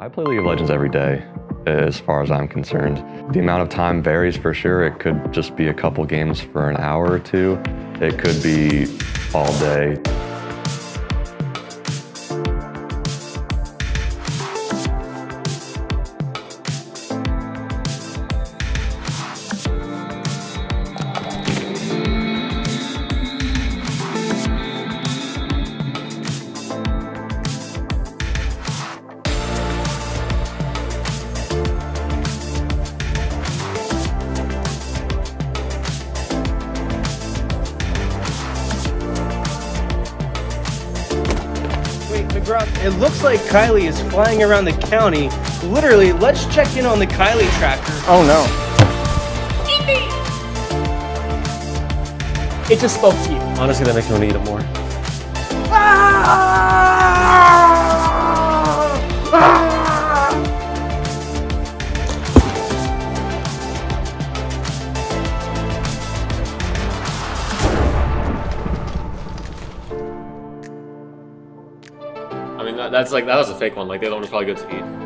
I play League of Legends every day, as far as I'm concerned. The amount of time varies for sure. It could just be a couple games for an hour or two. It could be all day. Wait, it looks like Kylie is flying around the county. Literally, let's check in on the Kylie tracker. Oh no. It just spoke to you. Honestly, that makes me want to eat it more. I mean, that, that's like that was a fake one. Like the other one was probably good to eat.